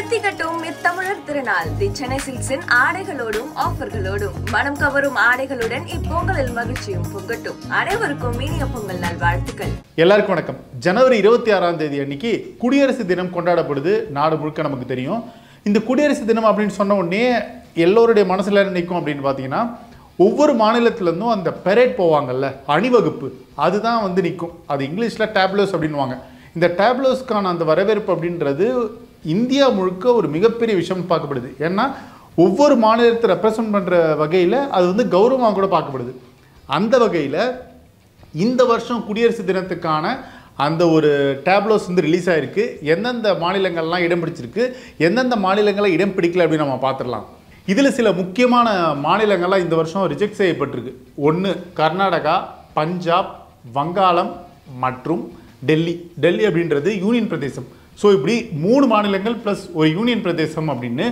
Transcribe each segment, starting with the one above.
கட்டும் இத்தமிழர் திருநாள். தி சென்னை சில்க்ஸின் ஆடைகளோடும் ஆஃபர்களோடும். மனம் கவரும் ஆடைகளுடன் இப்பொங்கலில் மகிழ்ச்சியும் பொங்கட்டும். அனைவருக்கும் இனிய பொங்கல் நல்வாழ்த்துக்கள். எல்லாருக்கும் வணக்கம். ஜனவரி இருபத்தி ஆறாம் தேதி அன்னைக்கு குடியரசு தினம் கொண்டாடப்படுது. நாடு முழுக்க நமக்கு தெரியும். இந்த குடியரசு தினம் அப்படின்னு சொன்ன உடனே எல்லோருடைய மனசுல என்ன நிற்கும் அப்படின்னு பார்த்தீங்கன்னா ஒவ்வொரு மாநிலத்துலேருந்தும் அந்த பெரேட் போவாங்கல்ல அணிவகுப்பு அதுதான் வந்து நிற்கும். அது இங்கிலீஷில் டேப்லோஸ் அப்படின்வாங்க இந்த டேப்லோஸ்க்கான அந்த வரவேற்பு அப்படின்றது இந்தியா முழுக்க ஒரு மிகப்பெரிய விஷயம் பார்க்கப்படுது. ஏன்னா ஒவ்வொரு மாநிலத்தை ரெப்ரசன்ட் பண்ணுற வகையில் அது வந்து கௌரவமாக கூட பார்க்கப்படுது. அந்த வகையில் இந்த வருஷம் குடியரசு தினத்துக்கான அந்த ஒரு டேப்லோஸ் வந்து ரிலீஸ் ஆகிருக்கு எந்தெந்த மாநிலங்கள்லாம் இடம் பிடிச்சிருக்கு எந்தெந்த மாநிலங்களை இடம் பிடிக்கல அப்படின்னு நம்ம பார்த்துடலாம். இதில் சில முக்கியமான மாநிலங்கள்லாம் இந்த வருஷம் ரிஜெக்ட் செய்யப்பட்டிருக்கு. ஒன்று கர்நாடகா பஞ்சாப் வங்காளம் மற்றும் டெல்லி. டெல்லி அப்படின்றது யூனியன் பிரதேசம். ஸோ இப்படி மூணு மாநிலங்கள் ப்ளஸ் ஒரு யூனியன் பிரதேசம் அப்படின்னு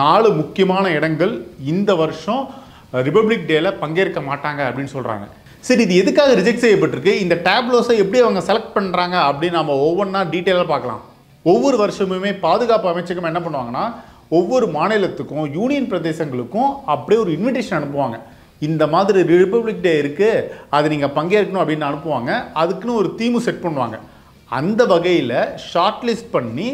நாலு முக்கியமான இடங்கள் இந்த வருஷம் ரிபப்ளிக் டேல பங்கேற்க மாட்டாங்க அப்படின்னு சொல்கிறாங்க சரி இது எதுக்காக ரிஜெக்ட் செய்யப்பட்டிருக்கு? இந்த டேப்லோஸை எப்படி அவங்க செலக்ட் பண்ணுறாங்க அப்படின்னு நம்ம ஒவ்வொன்றா டீட்டெயிலாக பார்க்கலாம். ஒவ்வொரு வருஷமுமே பாதுகாப்பு அமைச்சகம் என்ன பண்ணுவாங்கன்னா ஒவ்வொரு மாநிலத்துக்கும் யூனியன் பிரதேசங்களுக்கும் அப்படியே ஒரு இன்விடேஷன் அனுப்புவாங்க. இந்த மாதிரி ரிபப்ளிக் டே இருக்குது அது நீங்கள் பங்கேற்கணும் அப்படின்னு அனுப்புவாங்க. அதுக்குன்னு ஒரு தீமு செட் பண்ணுவாங்க. அந்த வகையில் ஷார்ட் லிஸ்ட் பண்ணி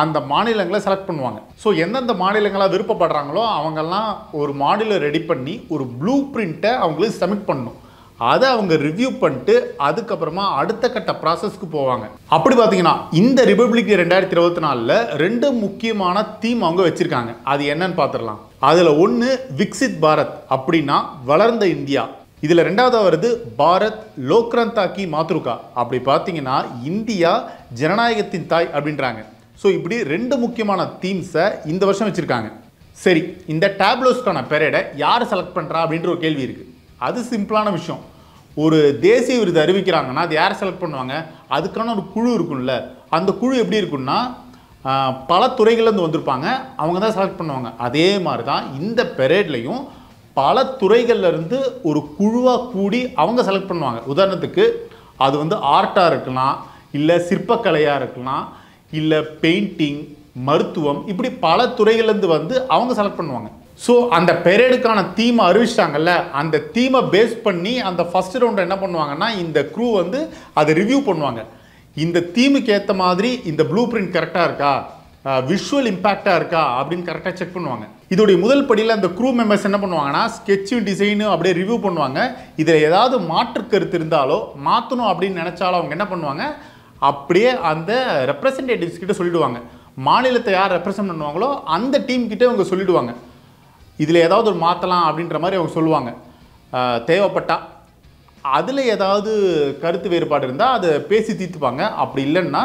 அந்த மாநிலங்களை செலக்ட் பண்ணுவாங்க. ஸோ எந்தெந்த மாநிலங்களாக விருப்பப்படுறாங்களோ அவங்கெல்லாம் ஒரு மாநிலம் ரெடி பண்ணி ஒரு ப்ளூ பிரிண்ட்டை அவங்களுக்கு சப்மிட் பண்ணணும் அதை அவங்க ரிவ்யூ பண்ணிட்டு அதுக்கப்புறமா அடுத்த கட்ட ப்ராசஸ்க்கு போவாங்க. அப்படி பார்த்தீங்கன்னா இந்த ரிபப்ளிக் ரெண்டாயிரத்தி இருபத்தி நாலில் ரெண்டு முக்கியமான தீம் அவங்க வச்சுருக்காங்க. அது என்னன்னு பார்த்துடலாம் அதில் ஒன்று விக்சித் பாரத் அப்படின்னா வளர்ந்த இந்தியா. இதில் ரெண்டாவதாக வருது பாரத் லோக்ரந்தா கி மாத்ருகா. அப்படி பார்த்தீங்கன்னா இந்தியா ஜனநாயகத்தின் தாய் அப்படின்றாங்க. ஸோ இப்படி ரெண்டு முக்கியமான தீம்ஸை இந்த வருஷம் வச்சுருக்காங்க. சரி இந்த டேப்லோஸ்க்கான பெரேடை யார் செலக்ட் பண்ணுறா அப்படின்ற ஒரு கேள்வி இருக்குது அது சிம்பிளான விஷயம். ஒரு தேசிய விருது அறிவிக்கிறாங்கன்னா அது யார் செலக்ட் பண்ணுவாங்க? அதுக்கான ஒரு குழு இருக்கும்ல. அந்த குழு எப்படி இருக்கும்னா பல துறைகள்லேருந்து வந்திருப்பாங்க. அவங்க தான் செலக்ட் பண்ணுவாங்க. அதே மாதிரி தான் இந்த பெரேட்லையும் பல துறைகள்லேருந்து ஒரு குழுவாக கூடி அவங்க செலக்ட் பண்ணுவாங்க. உதாரணத்துக்கு அது வந்து ஆர்ட்டாக இருக்கலாம் இல்லை சிற்பக்கலையாக இருக்கலாம் இல்லை பெயிண்டிங் மருத்துவம் இப்படி பல துறைகள்லேருந்து வந்து அவங்க செலக்ட் பண்ணுவாங்க. ஸோ அந்த பெரேடுக்கான தீமை அறிவிச்சிட்டாங்கல்ல அந்த தீமை பேஸ் பண்ணி அந்த ஃபஸ்ட் ரவுண்டை என்ன பண்ணுவாங்கன்னா இந்த க்ரூ வந்து அதை ரிவ்யூ பண்ணுவாங்க. இந்த தீமுக்கு ஏற்ற மாதிரி இந்த ப்ளூ பிரிண்ட் கரெக்டாக இருக்கா விஷுவல் இம்பேக்டாக இருக்கா? அப்படின்னு கரெக்டாக செக் பண்ணுவாங்க. இதோடைய முதல் படியில் அந்த க்ரூ மெம்பர்ஸ் என்ன பண்ணுவாங்கன்னா ஸ்கெட்சும் டிசைனும் அப்படியே ரிவ்யூ பண்ணுவாங்க. இதில் ஏதாவது மாற்று கருத்து இருந்தாலோ மாற்றணும் அப்படின்னு நினச்சாலும் அவங்க என்ன பண்ணுவாங்க? அப்படியே அந்த ரெப்ரசன்டேட்டிவ்ஸ் கிட்ட சொல்லிடுவாங்க. மாநிலத்தை யார் ரெப்ரசன்ட் பண்ணுவாங்களோ அந்த டீம் கிட்டே அவங்க சொல்லிடுவாங்க. இதில் ஏதாவது ஒரு மாற்றலாம் அப்படின்ற மாதிரி அவங்க சொல்லுவாங்க. தேவைப்பட்டால் தேவைப்பட்டா. அதில் ஏதாவது கருத்து வேறுபாடு இருந்தால் அதை பேசி தீர்த்துப்பாங்க. அப்படி இல்லைன்னா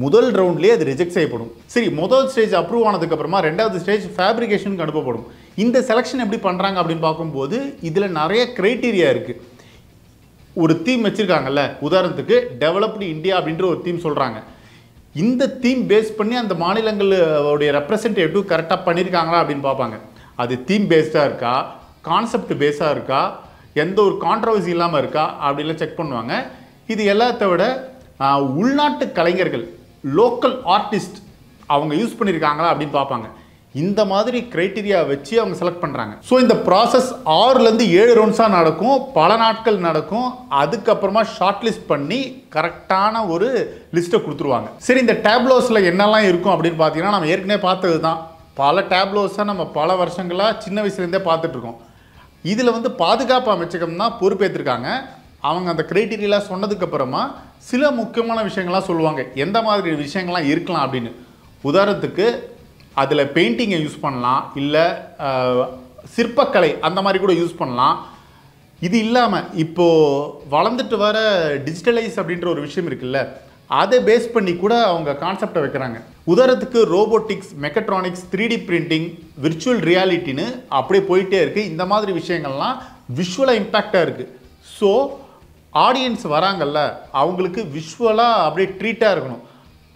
முதல் ரவுண்ட்லேயே அது ரிஜெக்ட் செய்யப்படும். சரி முதல் ஸ்டேஜ் அப்ரூவ் ஆனதுக்கப்புறமா ரெண்டாவது ஸ்டேஜ் ஃபேப்ரிகேஷனுக்கு அனுப்பப்படும். இந்த செலெக்ஷன் எப்படி பண்ணுறாங்க அப்படின்னு பார்க்கும்போது இதில் நிறைய க்ரைட்டீரியா இருக்குது ஒரு தீம் வச்சுருக்காங்கல்ல உதாரணத்துக்கு டெவலப்டு இந்தியா அப்படின்ற ஒரு தீம் சொல்கிறாங்க இந்த தீம் பேஸ் பண்ணி அந்த மாநிலங்களுடைய ரெப்ரசன்டேட்டிவ் கரெக்டாக பண்ணியிருக்காங்களா அப்படின்னு பார்ப்பாங்க. அது தீம் பேஸ்டாக இருக்கா? கான்செப்ட் பேஸாக இருக்கா? எந்த ஒரு கான்ட்ரவர்சி இல்லாமல் இருக்கா? அப்படின்லாம் செக் பண்ணுவாங்க. இது எல்லாத்த விட உள்நாட்டு கலைஞர்கள் லோக்கல் ஆர்டிஸ்ட் அவங்க யூஸ் பண்ணியிருக்காங்களா அப்படின்னு பார்ப்பாங்க. இந்த மாதிரி க்ரைட்டீரியா வச்சு அவங்க செலக்ட் பண்ணுறாங்க ஸோ இந்த ப்ராசஸ் ஆறுலேருந்து ஏழு ரவுண்ட்ஸாக நடக்கும். பல நாட்கள் நடக்கும். அதுக்கப்புறமா ஷார்ட் லிஸ்ட் பண்ணி கரெக்டான ஒரு லிஸ்ட்டை கொடுத்துருவாங்க. சரி இந்த டேப்லோஸில் என்னெல்லாம் இருக்கும் அப்படின்னு பார்த்தீங்கன்னா நம்ம ஏற்கனவே பார்த்தது தான் பல டேப்லோஸாக நம்ம பல வருஷங்களாக சின்ன வயசுலேருந்தே பார்த்துட்ருக்கோம் இதில் வந்து பாதுகாப்பு அமைச்சகம் தான் பொறுப்பேற்றிருக்காங்க அவங்க அந்த கிரைட்டீரியெலாம் சொன்னதுக்கப்புறமா சில முக்கியமான விஷயங்கள்லாம் சொல்லுவாங்க. எந்த மாதிரி விஷயங்கள்லாம் இருக்கலாம் அப்படின்னு. உதாரணத்துக்கு அதில் பெயிண்டிங்கை யூஸ் பண்ணலாம். இல்லை சிற்பக்கலை அந்த மாதிரி கூட யூஸ் பண்ணலாம். இது இல்லாமல் இப்போது வளர்ந்துட்டு வர டிஜிட்டலைஸ் அப்படின்ற ஒரு விஷயம் இருக்குல்ல அதை பேஸ் பண்ணி கூட அவங்க கான்செப்டை வைக்கிறாங்க. உதாரணத்துக்கு robotics mechatronics three D printing virtual ரியாலிட்டின்னு அப்படியே போயிட்டே இருக்குது இந்த மாதிரி விஷயங்கள்லாம் விஷுவலாக இம்பேக்டாக இருக்குது ஸோ ஆடியன்ஸ் வராங்கல்ல அவங்களுக்கு விஷுவலாக அப்படியே ட்ரீட்டாக இருக்கணும்.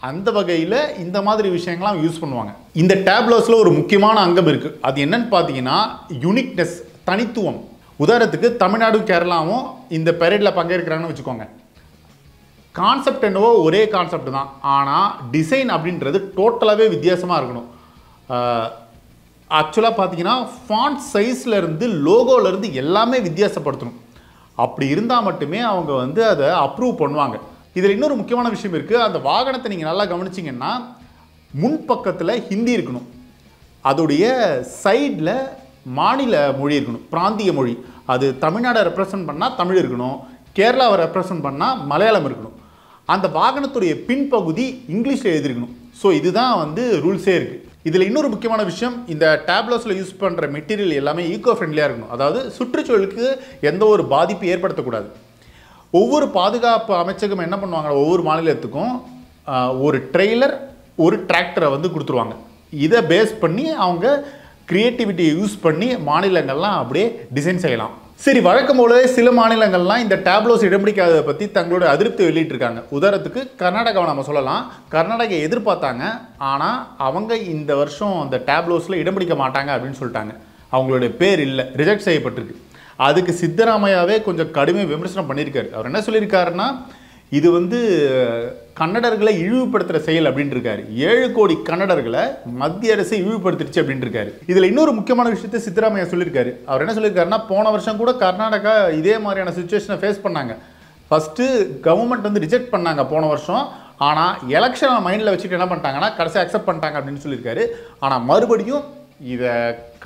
அந்த வகையில் இந்த மாதிரி விஷயங்கள்லாம் யூஸ் பண்ணுவாங்க. இந்த டேப்லோஸில் ஒரு முக்கியமான அங்கம் இருக்குது அது என்னன்னு பார்த்தீங்கன்னா யூனிக்னஸ் தனித்துவம். உதாரணத்துக்கு தமிழ்நாடு கேரளாவும் இந்த பெரேடில் பங்கேற்கிறாங்கன்னு வச்சுக்கோங்க. கான்செப்ட் என்னவோ ஒரே கான்செப்ட் தான். ஆனால் டிசைன் அப்படின்றது டோட்டலாகவே வித்தியாசமாக இருக்கணும். ஆக்சுவலாக பார்த்தீங்கன்னா ஃபாண்ட் சைஸ்லேருந்து லோகோலேருந்து எல்லாமே வித்தியாசப்படுத்தணும். அப்படி இருந்தால் மட்டுமே அவங்க வந்து அதை அப்ரூவ் பண்ணுவாங்க. இதில் இன்னொரு முக்கியமான விஷயம் இருக்குது அந்த வாகனத்தை நீங்கள் நல்லா கவனிச்சிங்கன்னா முன்பக்கத்தில் ஹிந்தி இருக்கணும். அதோடைய சைடில் மாநில மொழி இருக்கணும். பிராந்திய மொழி. அது தமிழ்நாடை ரெப்ரசன்ட் பண்ணால் தமிழ் இருக்கணும். கேரளாவை ரெப்ரசன்ட் பண்ணால் மலையாளம் இருக்கணும். அந்த வாகனத்துடைய பின்பகுதி இங்கிலீஷில் எழுதிருக்கணும் ஸோ இதுதான் வந்து ரூல்ஸே இருக்குது இதில் இன்னொரு முக்கியமான விஷயம் இந்த டேப்லெட்ஸில் யூஸ் பண்ணுற மெட்டீரியல் எல்லாமே ஈகோ ஃப்ரெண்ட்லியாக இருக்கணும். அதாவது சுற்றுச்சூழலுக்கு எந்த ஒரு பாதிப்பு ஏற்படுத்தக்கூடாது. ஒவ்வொரு பாதுகாப்பு அமைச்சகம் என்ன பண்ணுவாங்க? ஒவ்வொரு மாநிலத்துக்கும் ஒரு ட்ரெய்லர் ஒரு டிராக்டரை வந்து கொடுத்துருவாங்க. இதை பேஸ் பண்ணி அவங்க க்ரியேட்டிவிட்டியை யூஸ் பண்ணி மாநிலங்கள்லாம் அப்படியே டிசைன் செய்யலாம். சரி வழக்கம் போலவே சில மாநிலங்கள்லாம் இந்த டேப்லோஸ் இடம்பிடிக்காததை பற்றி தங்களோட அதிருப்தி வெளியிட்டிருக்காங்க. உதாரணத்துக்கு கர்நாடகாவை நம்ம சொல்லலாம். கர்நாடகா எதிர்பார்த்தாங்க. ஆனால் அவங்க இந்த வருஷம் அந்த டேப்லோஸில் இடம் பிடிக்க மாட்டாங்க அப்படின்னு சொல்லிட்டாங்க. அவங்களுடைய பேர் இல்லை ரிஜெக்ட் செய்யப்பட்டிருக்கு. அதுக்கு சித்தராமையாவே கொஞ்சம் கடுமையாக விமர்சனம் பண்ணியிருக்காரு. அவர் என்ன சொல்லியிருக்காருன்னா இது வந்து கன்னடர்களை இழிவுபடுத்துகிற செயல் அப்படின்னு இருக்காரு ஏழு கோடி கன்னடர்களை மத்திய அரசு இழிவுபடுத்திடுச்சு அப்படின்னு இருக்காரு இதில் இன்னொரு முக்கியமான விஷயத்தை சித்தராமையா சொல்லியிருக்காரு. அவர் என்ன சொல்லியிருக்காருன்னா போன வருஷம் கூட கர்நாடகா இதே மாதிரியான சுச்சுவேஷனை ஃபேஸ் பண்ணாங்க. ஃபஸ்ட்டு கவர்மெண்ட் வந்து ரிஜெக்ட் பண்ணாங்க போன வருஷம். ஆனால் எலெக்ஷனை மைண்டில் வச்சுட்டு என்ன பண்ணிட்டாங்கன்னா கடைசி அக்செப்ட் பண்ணிட்டாங்க அப்படின்னு சொல்லியிருக்காரு. ஆனால் மறுபடியும் இதை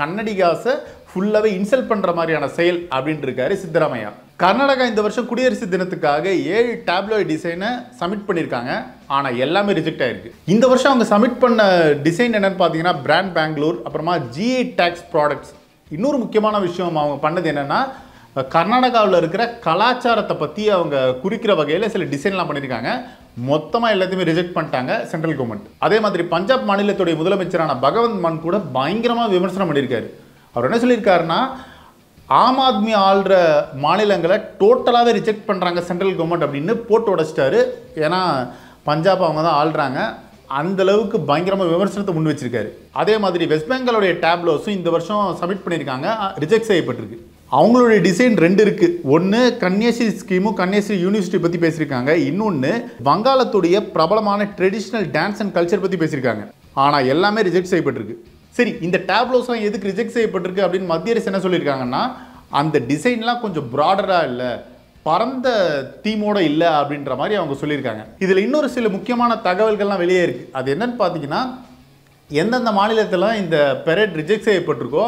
கன்னடிகாசை ஃபுல்லாகவே இன்சல்ட் பண்ணுற மாதிரியான செயல் அப்படின்ட்டு இருக்காரு சித்தராமையா. கர்நாடகா இந்த வருஷம் குடியரசு தினத்துக்காக ஏழு டேப்லோய் டிசைனை சப்மிட் பண்ணியிருக்காங்க. ஆனால் எல்லாமே ரிஜெக்ட் ஆயிருக்கு. இந்த வருஷம் அவங்க சப்மிட் பண்ண டிசைன் என்னன்னு பார்த்தீங்கன்னா பிராண்ட் பெங்களூர் அப்புறமா ஜிஐ டேக்ஸ் ப்ராடக்ட்ஸ் இன்னொரு முக்கியமான விஷயம் அவங்க பண்ணது என்னென்னா கர்நாடகாவில் இருக்கிற கலாச்சாரத்தை பற்றி அவங்க குறிக்கிற வகையில் சில டிசைன்லாம் பண்ணியிருக்காங்க. மொத்தமாக எல்லாத்தையுமே ரிஜெக்ட் பண்ணிட்டாங்க சென்ட்ரல் கவர்மெண்ட் அதே மாதிரி பஞ்சாப் மாநிலத்துடைய முதலமைச்சரான பகவந்த் மான் கூட பயங்கரமாக விமர்சனம் பண்ணியிருக்காரு. அவர் என்ன சொல்லியிருக்காருன்னா ஆம் ஆத்மி ஆள்ற மாநிலங்களை டோட்டலாகவே ரிஜெக்ட் பண்ணுறாங்க சென்ட்ரல் கவர்மெண்ட் அப்படின்னு போட்டு உடச்சிட்டாரு. ஏன்னா பஞ்சாப் அவங்க தான் ஆள்றாங்க. அந்தளவுக்கு பயங்கரமாக விமர்சனத்தை முன் வச்சிருக்காரு. அதே மாதிரி வெஸ்ட் பெங்காலோடைய டேப்லோஸும் இந்த வருஷம் சப்மிட் பண்ணியிருக்காங்க. ரிஜெக்ட் செய்யப்பட்டிருக்கு. அவங்களுடைய டிசைன் ரெண்டு இருக்குது ஒன்று கன்னியாஸ்ரீ ஸ்கீமும் கன்னியாஸ்ரீ யூனிவர்சிட்டி பற்றி பேசியிருக்காங்க. இன்னொன்று வங்காளத்துடைய பிரபலமான ட்ரெடிஷ்னல் டான்ஸ் அண்ட் கல்ச்சர் பற்றி பேசியிருக்காங்க. ஆனால் எல்லாமே ரிஜெக்ட் செய்யப்பட்டிருக்கு. சரி இந்த டேப்லோஸ்லாம் எதுக்கு ரிஜெக்ட் செய்யப்பட்டிருக்கு அப்படின்னு மத்திய அரசு என்ன சொல்லியிருக்காங்கன்னா அந்த டிசைன்லாம் கொஞ்சம் ப்ராடராக இல்லை பரந்த தீமோட இல்லை அப்படின்ற மாதிரி அவங்க சொல்லியிருக்காங்க. இதில் இன்னொரு சில முக்கியமான தகவல்கள்லாம் வெளியே இருக்குது அது என்னன்னு பார்த்தீங்கன்னா எந்தெந்த மாநிலத்தில் இந்த பெரட் ரிஜெக்ட் செய்யப்பட்டிருக்கோ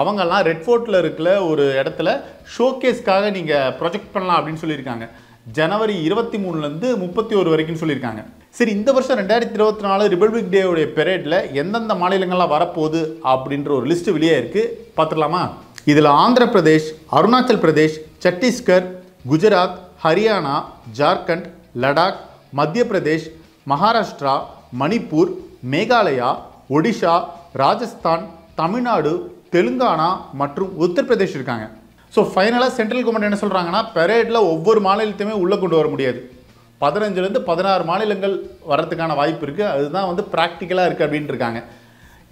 அவங்கெல்லாம் ரெட் ஃபோர்ட்டில் இருக்கிற ஒரு இடத்துல ஷோகேஸ்க்காக நீங்கள் ப்ரொஜெக்ட் பண்ணலாம் அப்படின்னு சொல்லியிருக்காங்க. ஜனவரி இருபத்தி மூணுலேருந்து முப்பத்தி ஒரு வரைக்கும் சொல்லியிருக்காங்க. சரி இந்த வருஷம் ரெண்டாயிரத்தி இருபத்தி நாலு ரிபப்ளிக் டேவுடைய பெரேடில் எந்தெந்த மாநிலங்கள்லாம் வரப்போகுது அப்படின்ற ஒரு லிஸ்ட் வெளியே இருக்குது பார்த்துடலாமா? இதில் ஆந்திர பிரதேஷ் அருணாச்சல் பிரதேஷ் சத்தீஸ்கர் குஜராத் ஹரியானா ஜார்க்கண்ட் லடாக் மத்திய பிரதேஷ் மகாராஷ்டிரா மணிப்பூர் மேகாலயா ஒடிஷா ராஜஸ்தான் தமிழ்நாடு தெலுங்கானா மற்றும் உத்தரப்பிரதேஷ் இருக்காங்க. ஸோ ஃபைனலாக சென்ட்ரல் கவர்மெண்ட் என்ன சொல்கிறாங்கன்னா பெரேடில் ஒவ்வொரு மாநிலத்தையுமே உள்ளே கொண்டு வர முடியாது. பதினஞ்சுலேருந்து பதினாறு மாநிலங்கள் வர்றதுக்கான வாய்ப்பு இருக்குது அதுதான் வந்து ப்ராக்டிக்கலாக இருக்குது அப்படின்ட்டு இருக்காங்க.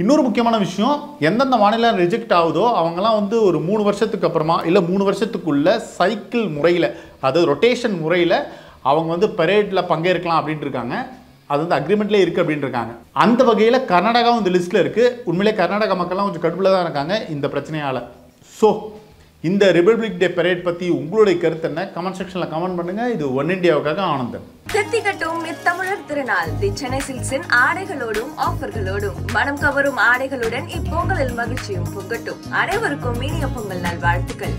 இன்னொரு முக்கியமான விஷயம் எந்தெந்த மாநிலம் ரிஜெக்ட் ஆகுதோ அவங்கெல்லாம் வந்து ஒரு மூணு வருஷத்துக்கு அப்புறமா இல்லை மூணு வருஷத்துக்குள்ள சைக்கிள் முறையில் அதாவது ரொட்டேஷன் முறையில் அவங்க வந்து பரேடில் பங்கேற்கலாம் அப்படின்ட்டு இருக்காங்க. அது வந்து அக்ரிமெண்ட்லேயே இருக்குது அப்படின்ட்டு இருக்காங்க. அந்த வகையில் கர்நாடகாவும் இந்த லிஸ்ட்டில் இருக்குது உண்மையிலே கர்நாடக மக்கள்லாம் கொஞ்சம் கடுப்பில் தான் இருக்காங்க இந்த பிரச்சனையால். ஸோ இந்த ரிபப்ளிக் டே பரேட் பற்றி உங்களுடைய கருத்து என்ன? கமெண்ட் செக்ஷனில் கமெண்ட் பண்ணுங்கள் இது ஒன் ஆனந்தம். ஆனந்தன் திருத்திக்கட்டும் இத்தமிழர் திருநாள். தி சென்னை சில்க்ஸின் ஆடைகளோடும் ஆஃபர்களோடும் மனம் கவரும் ஆடைகளுடன் இப்பொங்கலில் மகிழ்ச்சியும் பொங்கட்டும் அனைவருக்கும் இனிய பொங்கல் நல்வாழ்த்துக்கள்.